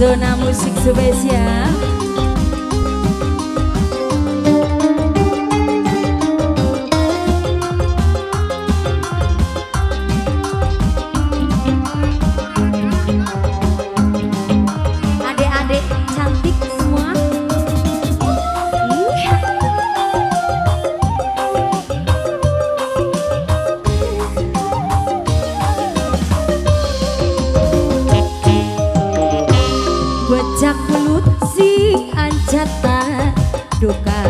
Zona musik spesial ancata dukakan